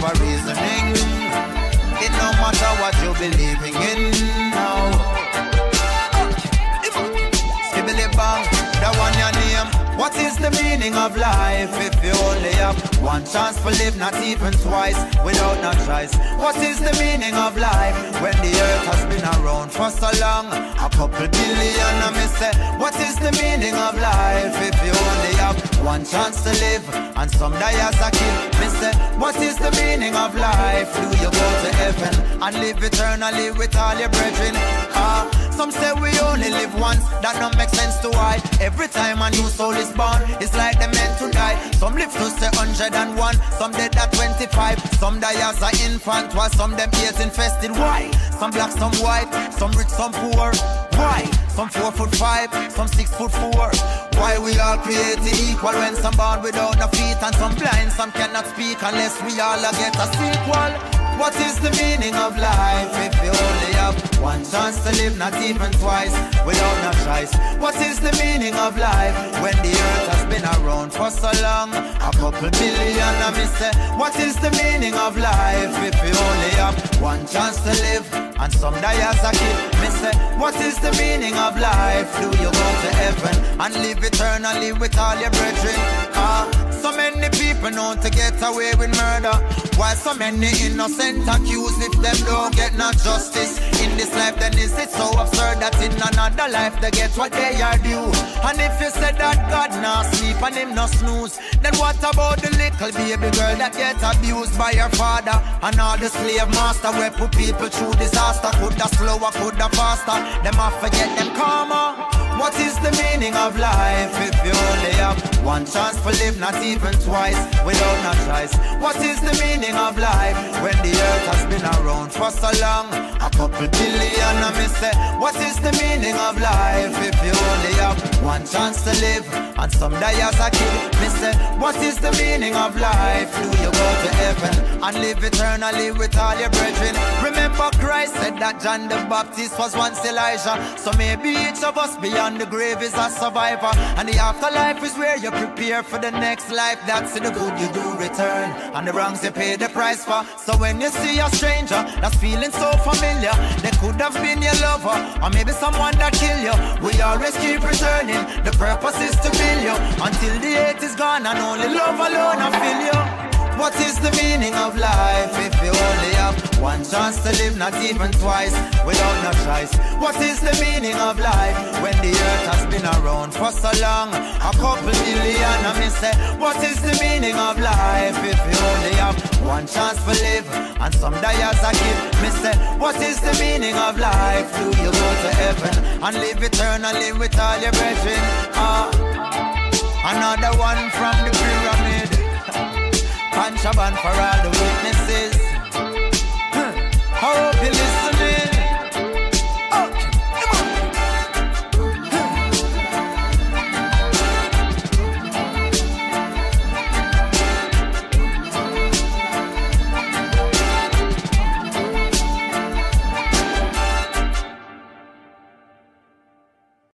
a reasoning. It no matter what you believing in now. Skibbly bang, that one your name. What is the meaning of life if you only have one chance to live, not even twice, without no choice? What is the meaning of life when the earth has been around for so long? A couple billion, I may say. What is the meaning of life if one chance to live and some die as a kid? Me say, what is the meaning of life? Do you go to heaven and live eternally with all your brethren? Ah, some say we only live once, that don't make sense to why. Every time a new soul is born, it's like they meant to die. Some live to say 101, some dead at 25, some die as an infant, while some them AIDS infested. Why? Some black, some white, some rich, some poor. Why? Some four foot five, some six foot four. Why we all created equal when some born without no feet and some blind, some cannot speak unless we all get a sequel. What is the meaning of life if you only have one chance to live, not even twice, without no choice? What is the meaning of life when the earth has been around for so long? A couple billion, I miss say. What is the meaning of life if you only have one chance to live and some die as a kid? Say, what is the meaning of life? Do you go to heaven and live eternally with all your brethren? So many people know to get away with murder, while so many innocent accused if them don't get no justice in this life. Then is it so absurd that in another life they get what they are due? And if you said that God not sleep and him no snooze, then what about the little baby girl that get abused by her father and all the slave master where put people through disaster? Coulda slower, coulda faster. Them I forget them karma. What is the meaning of life one chance to live, not even twice, without no choice? What is the meaning of life when the earth has been around for so long? A couple billion, I may say. What is the meaning of life if you only have one chance to live and some die as a kid? Me say, what is the meaning of life? Do you go to and live eternally with all your brethren? Remember, Christ said that John the Baptist was once Elijah, so maybe each of us beyond the grave is a survivor, and the afterlife is where you prepare for the next life. That's the good you do return, and the wrongs you pay the price for. So when you see a stranger that's feeling so familiar, they could have been your lover, or maybe someone that killed you. We always keep returning. The purpose is to build you until the hate is gone, and only love alone will fill you. What is the meaning of life if you only have one chance to live, not even twice, without no choice? What is the meaning of life when the earth has been around for so long? A couple billion, I mean say, what is the meaning of life if you only have one chance to live and some die as a kid? Me say, what is the meaning of life? Do you go to heaven and live eternally with all your brethren? Ah, another one from Contraband for all the witnesses.